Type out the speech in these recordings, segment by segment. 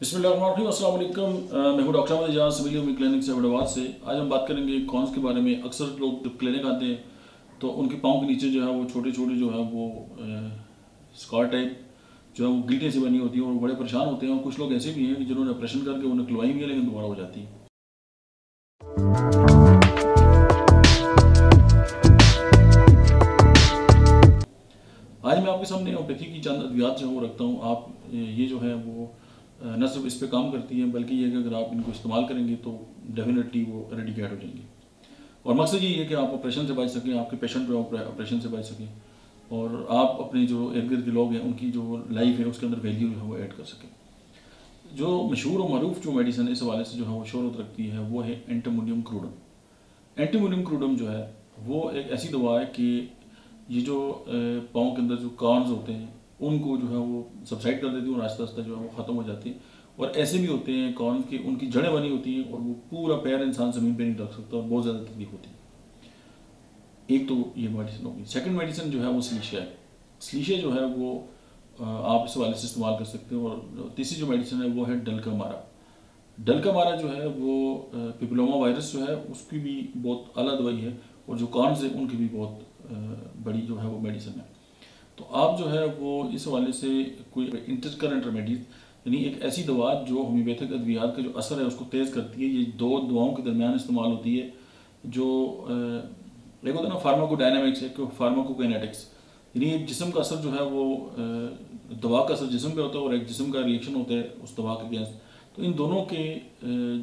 بسم اللہ الرحمن الرحیم السلام علیکم میں ہوں ڈاکٹر احمد اجاز سویلی امی کلینک سے وڈواد سے آج ہم بات کریں گے کونس کے بارے میں اکثر لوگ جب کلینک آتے ہیں تو ان کے پاؤں کے نیچے جو ہے وہ چھوٹے چھوٹے جو ہے وہ اسکار ٹائپ جو ہے وہ گلٹیں سے بنی ہوتی ہیں اور بڑے پریشان ہوتے ہیں اور کچھ لوگ ایسے بھی ہیں جنہوں نے آپریشن کر کے انہیں کلوائی بھی ہے لیکن دوبارہ ہو جاتی ہے آج میں آپ کے سامنے اوپیتھی کی چند ادویات جو ہے وہ رکھتا ہوں آپ یہ جو ہے وہ نہ صرف اس پہ کام کرتی ہیں، بلکہ یہ کہ اگر آپ ان کو استعمال کریں گے تو ڈیفینیٹلی وہ ریڈیکیٹ ہو جائیں گے۔ اور مقصد یہ ہے کہ آپ آپریشن سے بچ سکیں، آپ کے پیشنٹ پہ آپریشن سے بچ سکیں۔ اور آپ اپنے جو ارد گرد کے لوگ ہیں، ان کی جو لائف ہے، اس کے اندر ویلیو جو ہے، وہ ایڈ کر سکیں۔ جو مشہور و معروف جو میڈیسن اس حوالے سے جو ہے، وہ شہرت رکھتی ہے، وہ ہے اینٹیمونیم کروڈم اینٹیمونیم کروڈم جو ہے، وہ ایک ایسی دوا ہے کہ یہ جو پاؤں کے اندر جو کارنز ہوتے ہیں ان کو جو ہے وہ سبسائڈ کر دیتی ہیں اور آہستہ آہستہ جو ہے وہ ختم ہو جاتی ہیں۔ اور ایسے بھی ہوتے ہیں کارنز کی ان کی جڑیں بنی ہوتی ہیں اور وہ پورا پیر انسان زمین پہ نہیں رکھ سکتا اور بہت زیادہ تکلیف ہوتی ہے ایک تو یہ میڈیسن ہوگی سیکنڈ میڈیسن جو ہے وہ سلیشیا ہے۔ سلیشیا جو ہے وہ آپ اس والے سے استعمال کر سکتے ہیں اور تیسری جو میڈیسن ہے وہ ہے ڈل کا مارا ڈل کا مارا جو ہے وہ پیپلوما وائرس جو ہے اس کی بھی بہت اعلیٰ دوائی ہے اور جو کارنز ہیں ان کی بھی بہت بڑی جو ہے وہ میڈیسن ہے۔ تو آپ جو ہے وہ اس حوالے سے کوئی انٹر کرنٹ ریمیڈیز یعنی ایک ایسی دوا جو ہومیوپیتھک ادویات کا جو اثر ہے اس کو تیز کرتی ہے، یہ دو دواؤں کے درمیان استعمال ہوتی ہے، جو ایک ہوتا ہے نا فارماکو ڈائنامکس ایک فارماکو کینیٹکس یعنی ایک جسم کا اثر جو ہے وہ دوا کا اثر جسم پہ ہوتا ہے اور ایک جسم کا ریئیکشن ہوتا ہے اس دوا کے اگینسٹ تو ان دونوں کے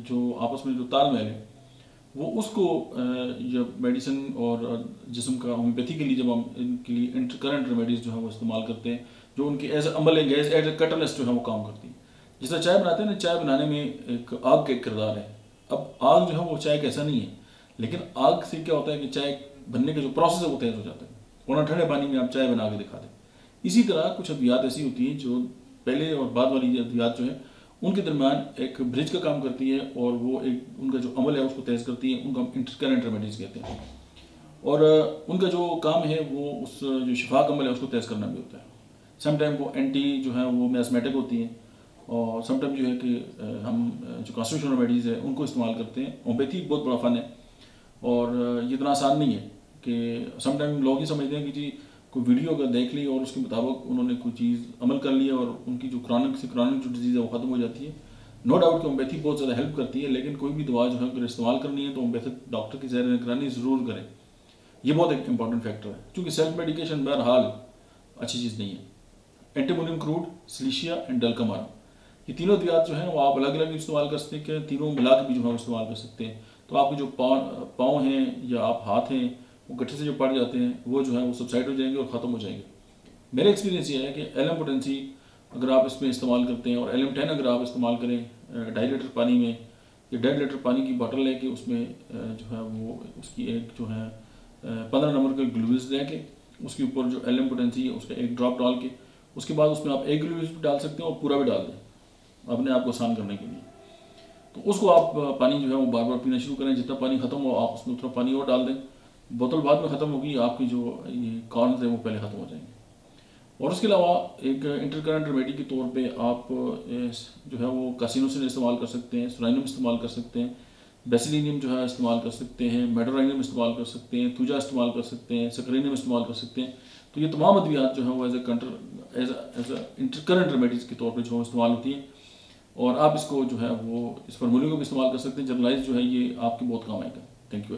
جو آپس میں جو تال میل ہے وہ اس کو جب میڈیسن اور جسم کا ہومیوپیتھی کے لیے جب ہم ان کے لیے انٹر کرنٹ ریمیڈیز جو ہیں وہ استعمال کرتے ہیں، جو ان کی ایز اے عمل ایز ایز اے کٹلسٹ جو ہے وہ کام کرتی ہیں۔ جس طرح چائے بناتے ہیں نا، چائے بنانے میں ایک آگ کا ایک کردار ہے۔ اب آگ جو ہے وہ چائے کیسا نہیں ہے، لیکن آگ سے کیا ہوتا ہے کہ چائے بننے کا جو پروسیس ہے وہ تیز ہو جاتا ہے ورنہ ٹھنڈے پانی میں آپ چائے بنا کے دکھا دیں۔ اسی طرح کچھ ادویات ایسی ہوتی ہیں جو پہلے اور بعد والی ادویات جو ہیں ان کے درمیان ایک برج کا کام کرتی ہے اور وہ ایک ان کا جو عمل ہے اس کو تیز کرتی ہے ان کو ہم انٹرکرنٹ ریمیڈیز کہتے ہیں۔ اور ان کا جو کام ہے وہ اس جو شفا کا عمل ہے اس کو تیز کرنا بھی ہوتا ہے۔ سم ٹائم وہ اینٹی جو ہیں وہ میسمیٹک ہوتی ہیں اور سم ٹائم جو ہے کہ ہم جو کانسٹیٹیوشن ریمیڈیز ہے ان کو استعمال کرتے ہیں۔ ہومیوپیتھی بہت بڑا فن ہے اور یہ اتنا آسان نہیں ہے کہ سم ٹائم لوگ ہی سمجھتے ہیں کہ جی کوئی ویڈیو اگر دیکھ لی اور اس کے مطابق انہوں نے کوئی چیز عمل کر لیا اور ان کی جو کرانک سے کرانک جو ڈیزیز ہے وہ ختم ہو جاتی ہے نو ڈاؤٹ کہ ہومیوپیتھی بہت زیادہ ہیلپ کرتی ہے، لیکن کوئی بھی دوا جو ہے اگر استعمال کرنی ہے تو ہومیوپیتھک ڈاکٹر کی زیر نگرانی ضرور کریں یہ بہت ایک امپورٹنٹ فیکٹر ہے۔ چونکہ سیلف میڈیکیشن بہرحال اچھی چیز نہیں ہے۔ اینٹیمونیم کروڈ سلیشیا اینڈ ڈلکمارا یہ تینوں دیات جو ہیں وہ آپ الگ الگ استعمال کر سکتے ہیں، تینوں ملا کے بھی جو ہے استعمال کر سکتے ہیں۔ تو آپ کے جو پاؤں پاؤں ہیں یا آپ ہاتھ ہیں وہ گٹھے سے جو پڑ جاتے ہیں، وہ جو ہے وہ سبسائڈ ہو جائیں گے اور ختم ہو جائیں گے۔ میرا ایکسپیرینس یہ ہے کہ ایل ایم پوٹینسی اگر آپ اس میں استعمال کرتے ہیں اور ایل ایم ٹین اگر آپ استعمال کریں ڈھائی لیٹر پانی میں، یا ڈیڑھ لیٹر پانی کی باٹل لے کے اس میں جو ہے وہ اس کی ایک جو ہے پندرہ نمبر کا گلوز لے کے اس کے اوپر جو ایل ایم پوٹینسی ہے، اس کا ایک ڈراپ ڈال کے، اس کے بعد اس میں آپ ایک گلوز بھی ڈال سکتے ہیں اور پورا بھی ڈال دیں اپنے آپ کو آسان کرنے کے لیے۔ تو اس کو آپ پانی جو ہے وہ بار بار پینا شروع کریں، جتنا پانی ختم ہو آپ اس میں اتنا پانی اور ڈال دیں۔ بوتل بعد میں ختم ہوگی، آپ کی جو یہ کارنز ہیں وہ پہلے ختم ہو جائیں گے۔ اور اس کے علاوہ ایک انٹر کرنٹ ریمیڈی کے طور پہ آپ جو ہے وہ کاسینوسن استعمال کر سکتے ہیں سرائنم استعمال کر سکتے ہیں بیسلینیم جو ہے استعمال کر سکتے ہیں میڈورائنم استعمال کر سکتے ہیں توجا استعمال کر سکتے ہیں سکرینم استعمال کر سکتے ہیں۔ تو یہ تمام ادویات جو ہیں وہ as a counter as as a inter current remedies کے طور پہ جو استعمال ہوتی ہیں۔ اور آپ اس کو جو ہے وہ اس فارمولے کو بھی استعمال کر سکتے ہیں۔ جرنلائز جو ہے یہ آپ کے بہت کام آئے گا۔ Thank you